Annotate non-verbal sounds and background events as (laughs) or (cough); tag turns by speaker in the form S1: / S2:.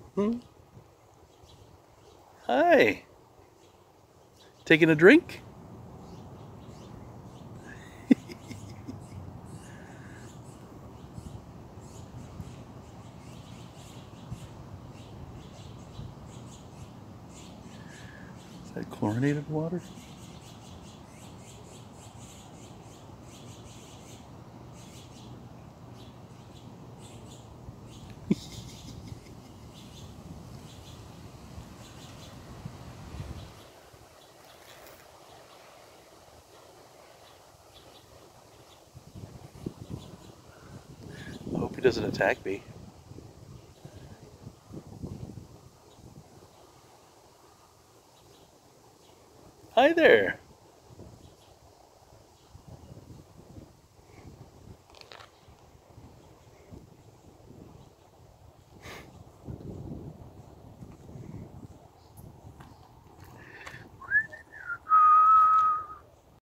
S1: Hmm? Hi. Taking a drink? (laughs) Is that chlorinated water? Doesn't attack me. Hi there.